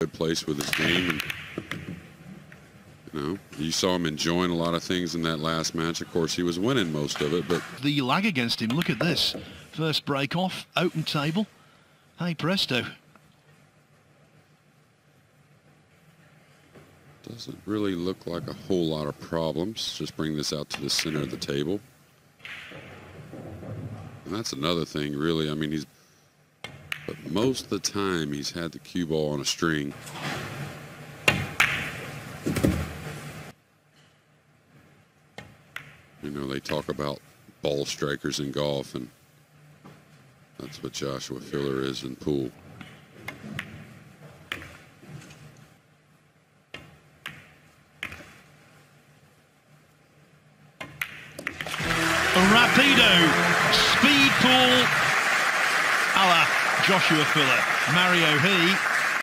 good place with his game. And, you know, you saw him enjoying a lot of things in that last match. Of course, he was winning most of it, but The lag against him, look at this. First break off, open table. Hey presto. doesn't really look like a whole lot of problems. Just bring this out to the center of the table. And that's another thing, really. I mean, he's, but most of the time he's had the cue ball on a string. You know, they talk about ball strikers in golf, and that's what Joshua Filler is in pool. Rapido, speed pool, Joshua Filler. Mario He